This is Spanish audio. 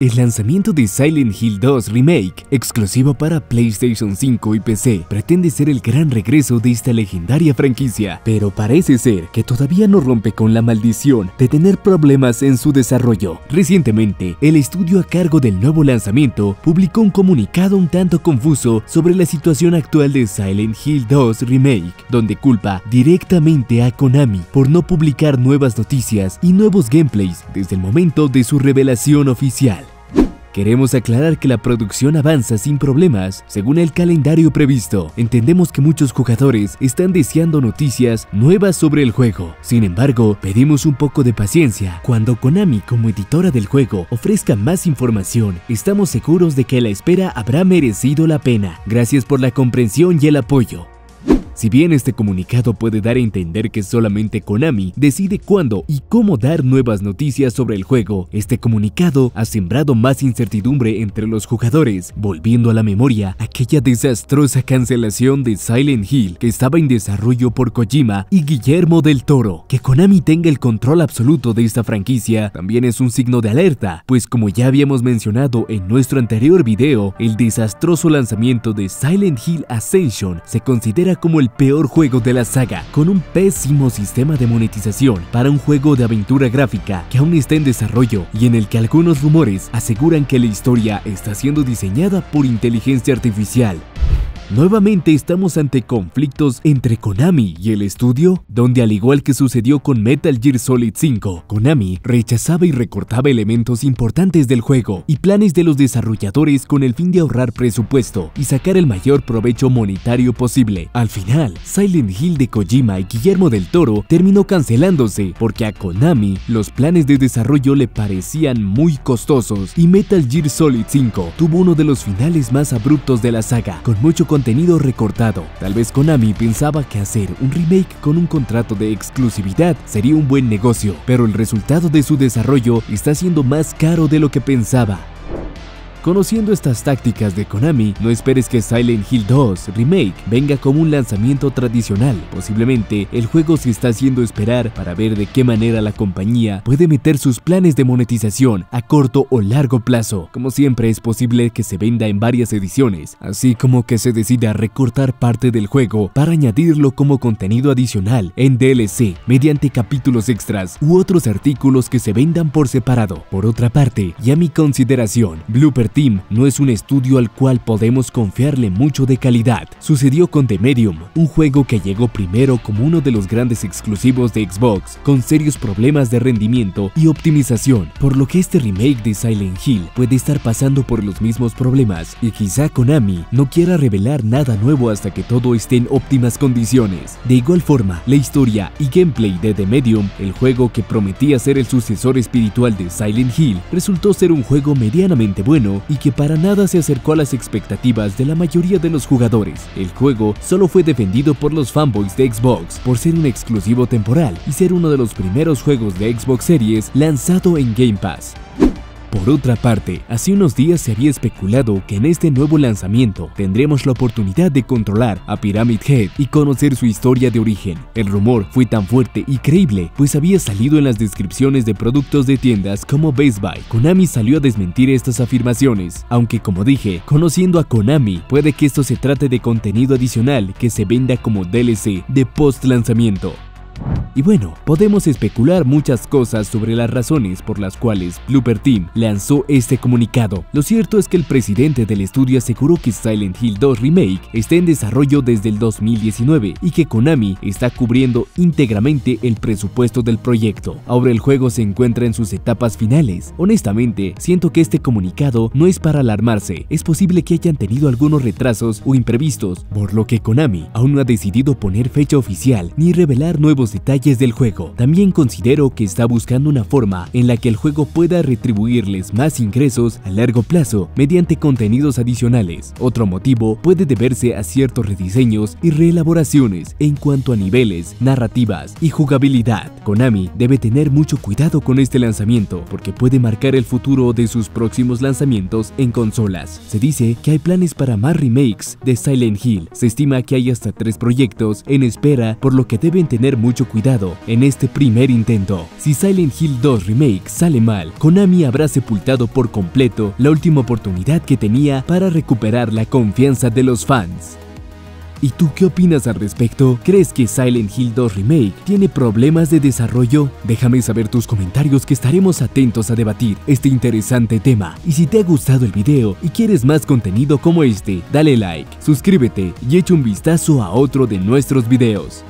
El lanzamiento de Silent Hill 2 Remake, exclusivo para PlayStation 5 y PC, pretende ser el gran regreso de esta legendaria franquicia, pero parece ser que todavía no rompe con la maldición de tener problemas en su desarrollo. Recientemente, el estudio a cargo del nuevo lanzamiento publicó un comunicado un tanto confuso sobre la situación actual de Silent Hill 2 Remake, donde culpa directamente a Konami por no publicar nuevas noticias y nuevos gameplays desde el momento de su revelación oficial. Queremos aclarar que la producción avanza sin problemas según el calendario previsto. Entendemos que muchos jugadores están deseando noticias nuevas sobre el juego. Sin embargo, pedimos un poco de paciencia. Cuando Konami como editora del juego ofrezca más información, estamos seguros de que la espera habrá merecido la pena. Gracias por la comprensión y el apoyo. Si bien este comunicado puede dar a entender que solamente Konami decide cuándo y cómo dar nuevas noticias sobre el juego, este comunicado ha sembrado más incertidumbre entre los jugadores, volviendo a la memoria aquella desastrosa cancelación de Silent Hill que estaba en desarrollo por Kojima y Guillermo del Toro. Que Konami tenga el control absoluto de esta franquicia también es un signo de alerta, pues como ya habíamos mencionado en nuestro anterior video, el desastroso lanzamiento de Silent Hill Ascension se considera como el peor juego de la saga, con un pésimo sistema de monetización para un juego de aventura gráfica que aún está en desarrollo y en el que algunos rumores aseguran que la historia está siendo diseñada por inteligencia artificial. Nuevamente estamos ante conflictos entre Konami y el estudio, donde al igual que sucedió con Metal Gear Solid 5, Konami rechazaba y recortaba elementos importantes del juego y planes de los desarrolladores con el fin de ahorrar presupuesto y sacar el mayor provecho monetario posible. Al final, Silent Hill de Kojima y Guillermo del Toro terminó cancelándose porque a Konami los planes de desarrollo le parecían muy costosos y Metal Gear Solid 5 tuvo uno de los finales más abruptos de la saga, con mucho contenido recortado. Tal vez Konami pensaba que hacer un remake con un contrato de exclusividad sería un buen negocio, pero el resultado de su desarrollo está siendo más caro de lo que pensaba. Conociendo estas tácticas de Konami, no esperes que Silent Hill 2 Remake venga como un lanzamiento tradicional. Posiblemente el juego se está haciendo esperar para ver de qué manera la compañía puede meter sus planes de monetización a corto o largo plazo. Como siempre es posible que se venda en varias ediciones, así como que se decida recortar parte del juego para añadirlo como contenido adicional en DLC mediante capítulos extras u otros artículos que se vendan por separado. Por otra parte, y a mi consideración, Blooper Team no es un estudio al cual podemos confiarle mucho de calidad. Sucedió con The Medium, un juego que llegó primero como uno de los grandes exclusivos de Xbox, con serios problemas de rendimiento y optimización, por lo que este remake de Silent Hill puede estar pasando por los mismos problemas y quizá Konami no quiera revelar nada nuevo hasta que todo esté en óptimas condiciones. De igual forma, la historia y gameplay de The Medium, el juego que prometía ser el sucesor espiritual de Silent Hill, resultó ser un juego medianamente bueno y que para nada se acercó a las expectativas de la mayoría de los jugadores. El juego solo fue defendido por los fanboys de Xbox por ser un exclusivo temporal y ser uno de los primeros juegos de Xbox Series lanzado en Game Pass. Por otra parte, hace unos días se había especulado que en este nuevo lanzamiento tendremos la oportunidad de controlar a Pyramid Head y conocer su historia de origen. El rumor fue tan fuerte y creíble, pues había salido en las descripciones de productos de tiendas como Best Buy. Konami salió a desmentir estas afirmaciones, aunque como dije, conociendo a Konami, puede que esto se trate de contenido adicional que se venda como DLC de post lanzamiento. Y bueno, podemos especular muchas cosas sobre las razones por las cuales Blooper Team lanzó este comunicado. Lo cierto es que el presidente del estudio aseguró que Silent Hill 2 Remake está en desarrollo desde el 2019 y que Konami está cubriendo íntegramente el presupuesto del proyecto. Ahora el juego se encuentra en sus etapas finales. Honestamente, siento que este comunicado no es para alarmarse. Es posible que hayan tenido algunos retrasos o imprevistos, por lo que Konami aún no ha decidido poner fecha oficial ni revelar nuevos detalles del juego. También considero que está buscando una forma en la que el juego pueda retribuirles más ingresos a largo plazo mediante contenidos adicionales. Otro motivo puede deberse a ciertos rediseños y reelaboraciones en cuanto a niveles, narrativas y jugabilidad. Konami debe tener mucho cuidado con este lanzamiento porque puede marcar el futuro de sus próximos lanzamientos en consolas. Se dice que hay planes para más remakes de Silent Hill. Se estima que hay hasta tres proyectos en espera por lo que deben tener mucho mucho en este primer intento. Si Silent Hill 2 Remake sale mal, Konami habrá sepultado por completo la última oportunidad que tenía para recuperar la confianza de los fans. ¿Y tú qué opinas al respecto? ¿Crees que Silent Hill 2 Remake tiene problemas de desarrollo? Déjame saber tus comentarios que estaremos atentos a debatir este interesante tema. Y si te ha gustado el video y quieres más contenido como este, dale like, suscríbete y echa un vistazo a otro de nuestros videos.